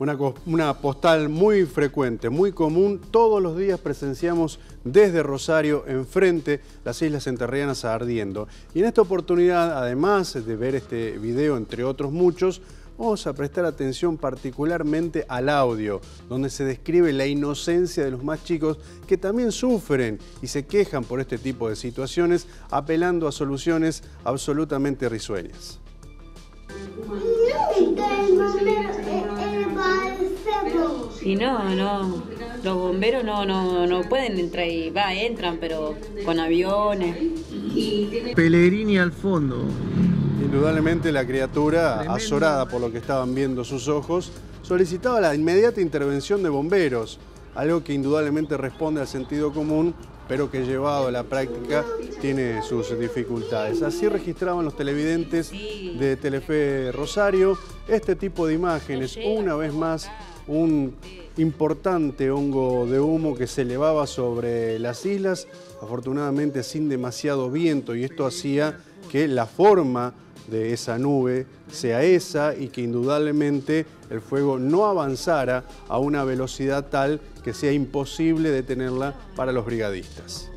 Una, postal muy frecuente, muy común. Todos los días presenciamos desde Rosario, enfrente, las Islas Enterrianas ardiendo. Y en esta oportunidad, además de ver este video, entre otros muchos, vamos a prestar atención particularmente al audio, donde se describe la inocencia de los más chicos que también sufren y se quejan por este tipo de situaciones, apelando a soluciones absolutamente risueñas. Y no, no, los bomberos no, no, no pueden entrar y va, entran, pero con aviones. Pellegrini al fondo. Indudablemente la criatura, azorada por lo que estaban viendo sus ojos, solicitaba la inmediata intervención de bomberos, algo que indudablemente responde al sentido común, pero que llevado a la práctica tiene sus dificultades. Así registraban los televidentes de Telefe Rosario este tipo de imágenes, una vez más un importante hongo de humo que se elevaba sobre las islas, afortunadamente sin demasiado viento y esto hacía que la forma de esa nube sea esa y que indudablemente el fuego no avanzara a una velocidad tal que sea imposible detenerla para los brigadistas.